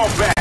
Fall back.